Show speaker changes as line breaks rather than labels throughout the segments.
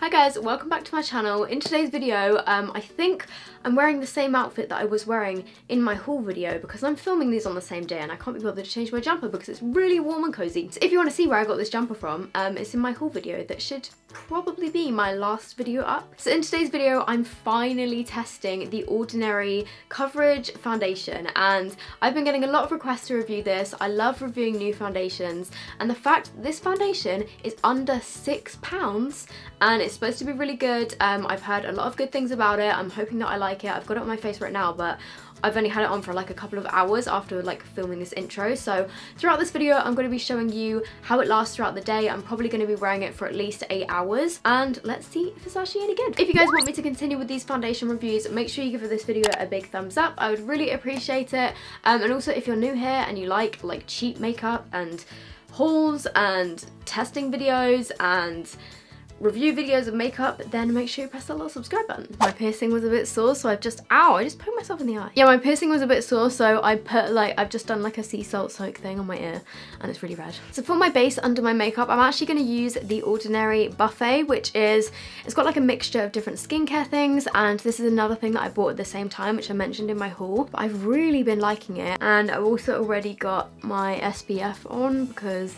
Hi guys, welcome back to my channel. In today's video, um, I think I'm wearing the same outfit that I was wearing in my haul video because I'm filming these on the same day and I can't be bothered to change my jumper because it's really warm and cozy. So if you want to see where I got this jumper from, um, it's in my haul video that should probably be my last video up. So in today's video, I'm finally testing the Ordinary Coverage Foundation and I've been getting a lot of requests to review this. I love reviewing new foundations and the fact this foundation is under six pounds and it's supposed to be really good. Um, I've heard a lot of good things about it. I'm hoping that I like it. I've got it on my face right now, but I've only had it on for like a couple of hours after like filming this intro. So throughout this video, I'm going to be showing you how it lasts throughout the day. I'm probably going to be wearing it for at least eight hours and let's see if it's actually any good. If you guys want me to continue with these foundation reviews, make sure you give this video a big thumbs up. I would really appreciate it. Um, and also if you're new here and you like like cheap makeup and hauls and testing videos and review videos of makeup, then make sure you press that little subscribe button. My piercing was a bit sore, so I've just, ow, I just poked myself in the eye. Yeah, my piercing was a bit sore, so I put like, I've just done like a sea salt soak thing on my ear, and it's really red. So for my base under my makeup, I'm actually gonna use the Ordinary Buffet, which is, it's got like a mixture of different skincare things, and this is another thing that I bought at the same time, which I mentioned in my haul. But I've really been liking it, and I've also already got my SPF on because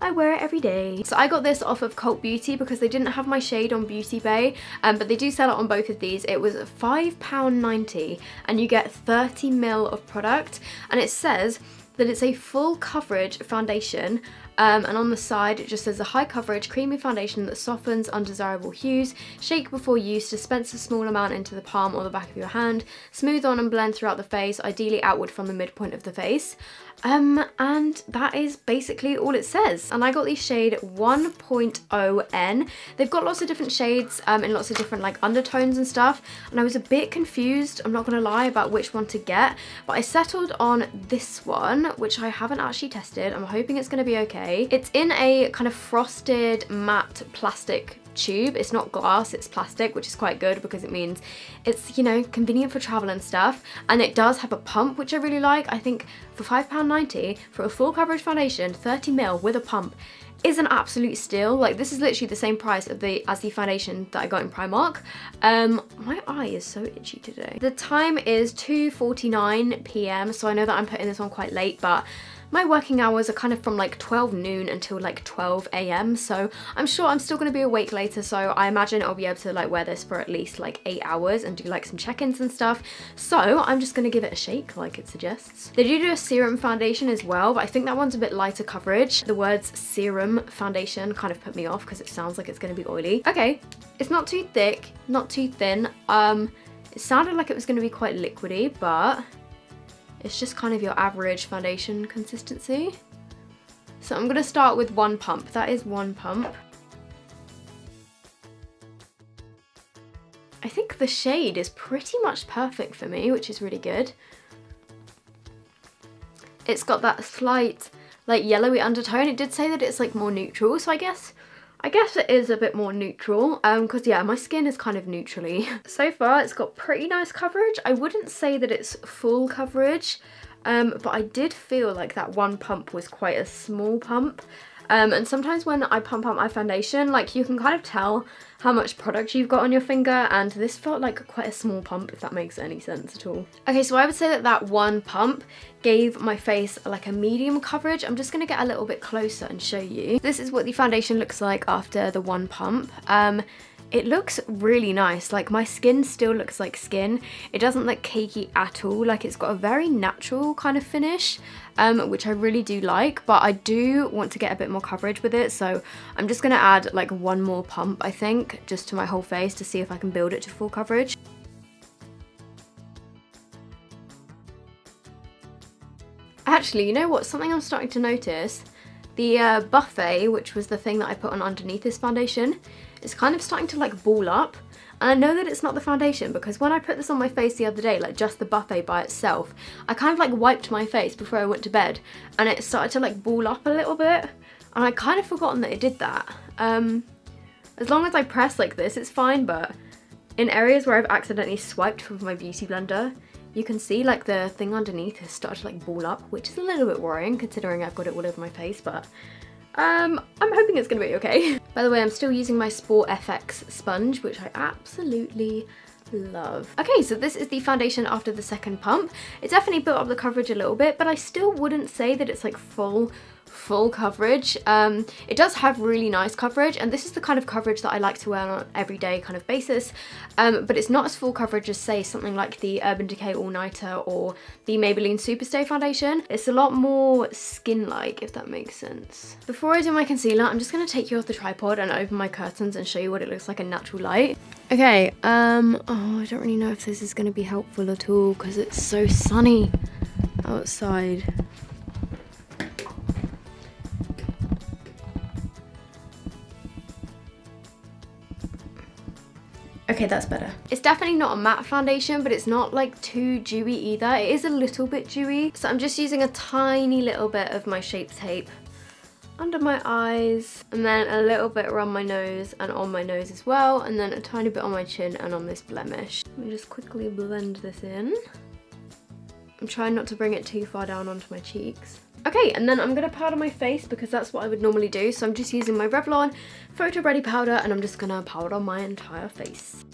I wear it every day. So I got this off of Cult Beauty because they didn't have my shade on Beauty Bay, um, but they do sell it on both of these. It was £5.90 and you get 30 mil of product and it says that it's a full coverage foundation um, and on the side it just says a high coverage creamy foundation that softens undesirable hues, shake before use, dispense a small amount into the palm or the back of your hand, smooth on and blend throughout the face, ideally outward from the midpoint of the face. Um, and that is basically all it says. And I got the shade 1.0N. They've got lots of different shades um, in lots of different like undertones and stuff. And I was a bit confused, I'm not gonna lie, about which one to get. But I settled on this one, which I haven't actually tested. I'm hoping it's gonna be okay. It's in a kind of frosted matte plastic tube. It's not glass, it's plastic, which is quite good because it means it's, you know, convenient for travel and stuff. And it does have a pump, which I really like. I think for £5.90 for a full coverage foundation, 30ml with a pump, is an absolute steal. Like this is literally the same price of the as the foundation that I got in Primark. Um, my eye is so itchy today. The time is 2.49 p.m. So I know that I'm putting this on quite late, but my working hours are kind of from like 12 noon until like 12 a.m. So I'm sure I'm still going to be awake later. So I imagine I'll be able to like wear this for at least like eight hours and do like some check-ins and stuff. So I'm just going to give it a shake like it suggests. They do do a serum foundation as well, but I think that one's a bit lighter coverage. The words serum foundation kind of put me off because it sounds like it's going to be oily. Okay, it's not too thick, not too thin. Um, it sounded like it was going to be quite liquidy, but it's just kind of your average foundation consistency. So I'm going to start with one pump. That is one pump. I think the shade is pretty much perfect for me, which is really good. It's got that slight like yellowy undertone. It did say that it's like more neutral, so I guess I guess it is a bit more neutral because um, yeah my skin is kind of neutrally. so far it's got pretty nice coverage. I wouldn't say that it's full coverage um, but I did feel like that one pump was quite a small pump um, and sometimes when I pump out my foundation, like you can kind of tell how much product you've got on your finger and this felt like quite a small pump if that makes any sense at all. Okay, so I would say that that one pump gave my face like a medium coverage. I'm just gonna get a little bit closer and show you. This is what the foundation looks like after the one pump. Um, it looks really nice. Like my skin still looks like skin. It doesn't look cakey at all. Like it's got a very natural kind of finish, um, which I really do like. But I do want to get a bit more coverage with it. So I'm just going to add like one more pump, I think, just to my whole face to see if I can build it to full coverage. Actually, you know what? Something I'm starting to notice. The uh, buffet, which was the thing that I put on underneath this foundation, it's kind of starting to like ball up. And I know that it's not the foundation because when I put this on my face the other day, like just the buffet by itself, I kind of like wiped my face before I went to bed and it started to like ball up a little bit. And I kind of forgotten that it did that. Um, as long as I press like this, it's fine, but in areas where I've accidentally swiped with my beauty blender, you can see like the thing underneath has started to like ball up, which is a little bit worrying considering I've got it all over my face, but Um, I'm hoping it's gonna be okay. By the way, I'm still using my Sport FX sponge, which I absolutely love. Okay, so this is the foundation after the second pump. It definitely built up the coverage a little bit, but I still wouldn't say that it's like full full coverage. Um, it does have really nice coverage and this is the kind of coverage that I like to wear on an everyday kind of basis um, but it's not as full coverage as say something like the Urban Decay All Nighter or the Maybelline Superstay foundation. It's a lot more skin-like if that makes sense. Before I do my concealer I'm just going to take you off the tripod and open my curtains and show you what it looks like in natural light. Okay, um, oh I don't really know if this is going to be helpful at all because it's so sunny outside. Okay, that's better. It's definitely not a matte foundation, but it's not like too dewy either. It is a little bit dewy. So I'm just using a tiny little bit of my Shape Tape under my eyes and then a little bit around my nose and on my nose as well and then a tiny bit on my chin and on this blemish. Let me just quickly blend this in. I'm trying not to bring it too far down onto my cheeks. Okay, and then I'm to powder my face because that's what I would normally do. So I'm just using my Revlon Photo Ready powder and I'm just to powder on my entire face.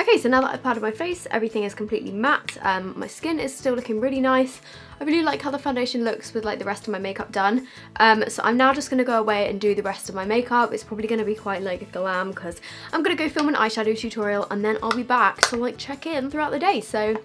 Okay, so now that I've powdered my face, everything is completely matte. Um, my skin is still looking really nice. I really like how the foundation looks with like the rest of my makeup done. Um, so I'm now just going to go away and do the rest of my makeup. It's probably going to be quite like glam because I'm going to go film an eyeshadow tutorial and then I'll be back to like check in throughout the day. So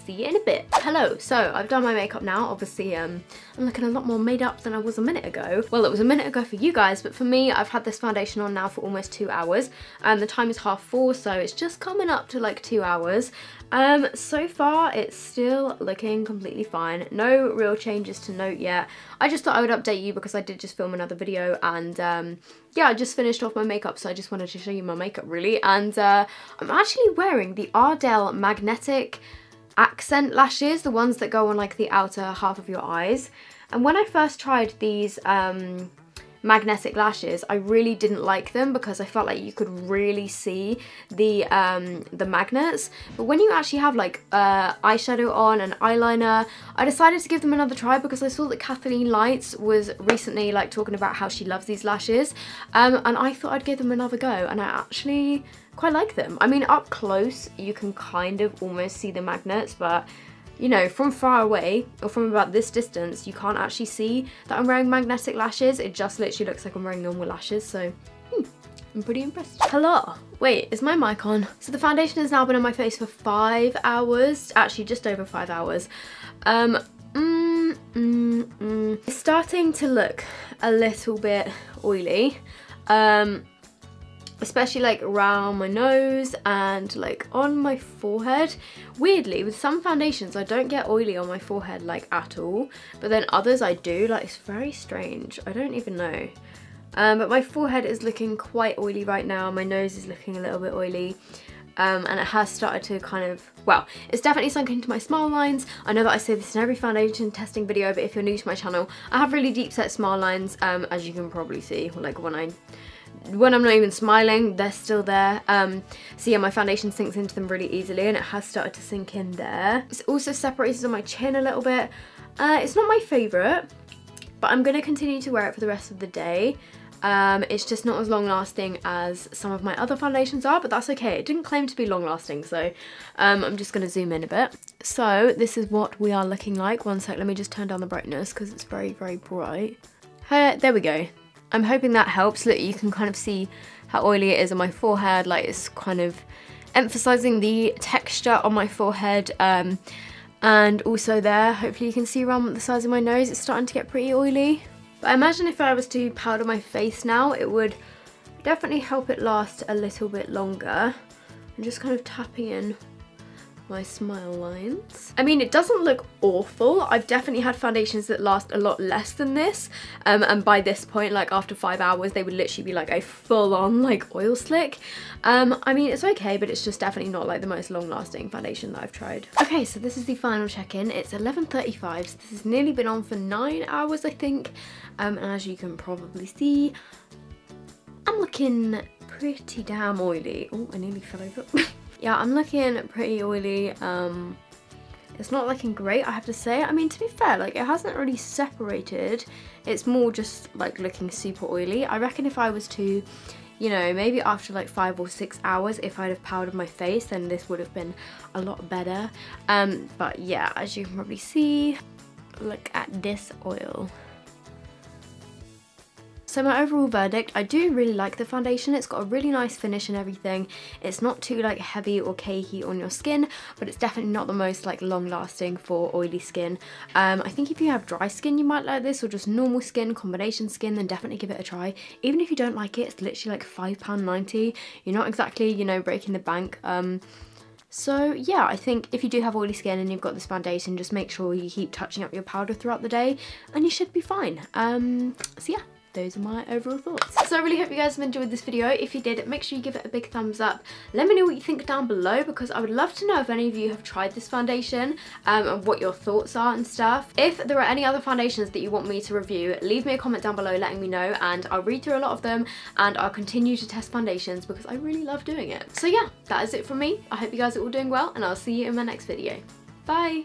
see you in a bit. Hello, so I've done my makeup now. Obviously, um, I'm looking a lot more made up than I was a minute ago. Well, it was a minute ago for you guys, but for me, I've had this foundation on now for almost two hours. And the time is half four, so it's just coming up to like two hours. Um, so far, it's still looking completely fine. No real changes to note yet. I just thought I would update you because I did just film another video and um, yeah, I just finished off my makeup, so I just wanted to show you my makeup really. And uh, I'm actually wearing the Ardell Magnetic accent lashes, the ones that go on like the outer half of your eyes. And when I first tried these um, magnetic lashes, I really didn't like them because I felt like you could really see the um, the magnets. But when you actually have like uh, eyeshadow on and eyeliner, I decided to give them another try because I saw that Kathleen Lights was recently like talking about how she loves these lashes. Um, and I thought I'd give them another go and I actually quite like them. I mean, up close, you can kind of almost see the magnets, but you know, from far away or from about this distance, you can't actually see that I'm wearing magnetic lashes. It just literally looks like I'm wearing normal lashes. So hmm, I'm pretty impressed. Hello. Wait, is my mic on? So the foundation has now been on my face for five hours, actually just over five hours. Um, mm, mm, mm. It's starting to look a little bit oily. Um, especially like around my nose and like on my forehead. Weirdly, with some foundations I don't get oily on my forehead like at all, but then others I do, like it's very strange. I don't even know. Um, but my forehead is looking quite oily right now, my nose is looking a little bit oily. Um, and it has started to kind of, well, it's definitely sunk into my smile lines. I know that I say this in every foundation testing video, but if you're new to my channel, I have really deep set smile lines, um, as you can probably see, like when I when I'm not even smiling, they're still there. Um, so yeah, my foundation sinks into them really easily and it has started to sink in there. It's also separated on my chin a little bit. Uh, it's not my favourite, but I'm going to continue to wear it for the rest of the day. Um, it's just not as long lasting as some of my other foundations are, but that's okay. It didn't claim to be long lasting, so um, I'm just going to zoom in a bit. So this is what we are looking like. One sec, let me just turn down the brightness because it's very, very bright. Uh, there we go. I'm hoping that helps. Look, you can kind of see how oily it is on my forehead. Like it's kind of emphasizing the texture on my forehead. Um, and also there, hopefully you can see around the size of my nose, it's starting to get pretty oily. But I imagine if I was to powder my face now, it would definitely help it last a little bit longer. I'm just kind of tapping in my smile lines. I mean, it doesn't look awful. I've definitely had foundations that last a lot less than this. Um, and by this point, like after five hours, they would literally be like a full on like oil slick. Um, I mean, it's okay, but it's just definitely not like the most long lasting foundation that I've tried. Okay, so this is the final check-in. It's 11.35, so this has nearly been on for nine hours, I think. Um, and as you can probably see, I'm looking pretty damn oily. Oh, I nearly fell over. yeah, I'm looking pretty oily. Um, It's not looking great, I have to say. I mean, to be fair, like it hasn't really separated. It's more just like looking super oily. I reckon if I was to you know, maybe after like five or six hours, if I'd have powdered my face, then this would have been a lot better. Um, but yeah, as you can probably see, look at this oil. So my overall verdict, I do really like the foundation. It's got a really nice finish and everything. It's not too like heavy or cakey on your skin, but it's definitely not the most like long lasting for oily skin. Um, I think if you have dry skin, you might like this or just normal skin, combination skin, then definitely give it a try. Even if you don't like it, it's literally like £5.90. You're not exactly, you know, breaking the bank. Um, so yeah, I think if you do have oily skin and you've got this foundation, just make sure you keep touching up your powder throughout the day and you should be fine. Um, so yeah, those are my overall thoughts. So I really hope you guys have enjoyed this video. If you did, make sure you give it a big thumbs up. Let me know what you think down below because I would love to know if any of you have tried this foundation um, and what your thoughts are and stuff. If there are any other foundations that you want me to review, leave me a comment down below letting me know and I'll read through a lot of them and I'll continue to test foundations because I really love doing it. So yeah, that is it from me. I hope you guys are all doing well and I'll see you in my next video. Bye!